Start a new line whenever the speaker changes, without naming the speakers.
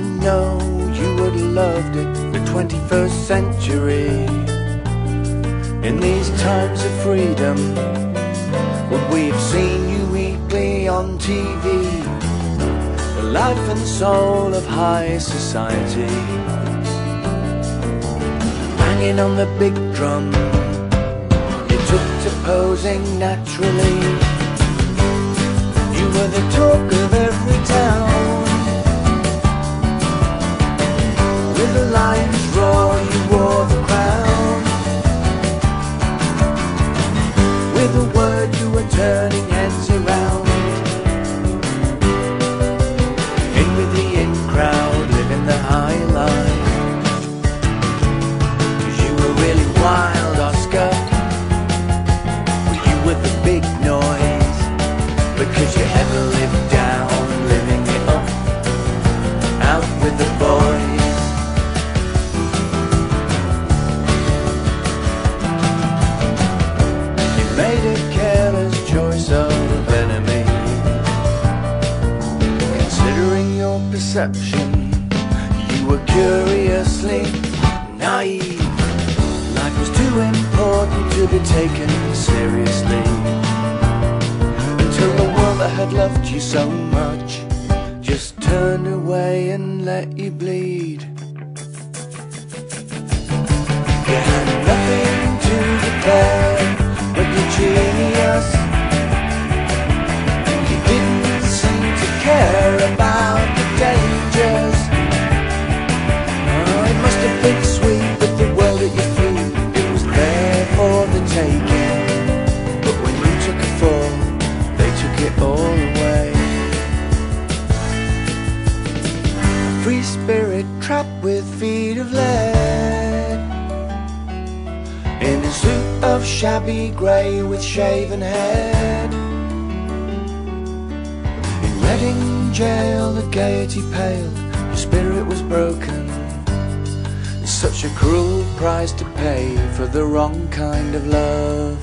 I know you would have loved it, the 21st century. In these times of freedom, would we have seen you weekly on TV? The life and soul of high society. Banging on the big drum, you took to posing naturally. You were the talk of every town. Your perception, you were curiously naive. Life was too important to be taken seriously. Until the world that had loved you so much just turned away and let you bleed. With feet of lead. In a suit of shabby grey with shaven head. In Reading jail, the gaiety paled, your spirit was broken. It's such a cruel price to pay for the wrong kind of love.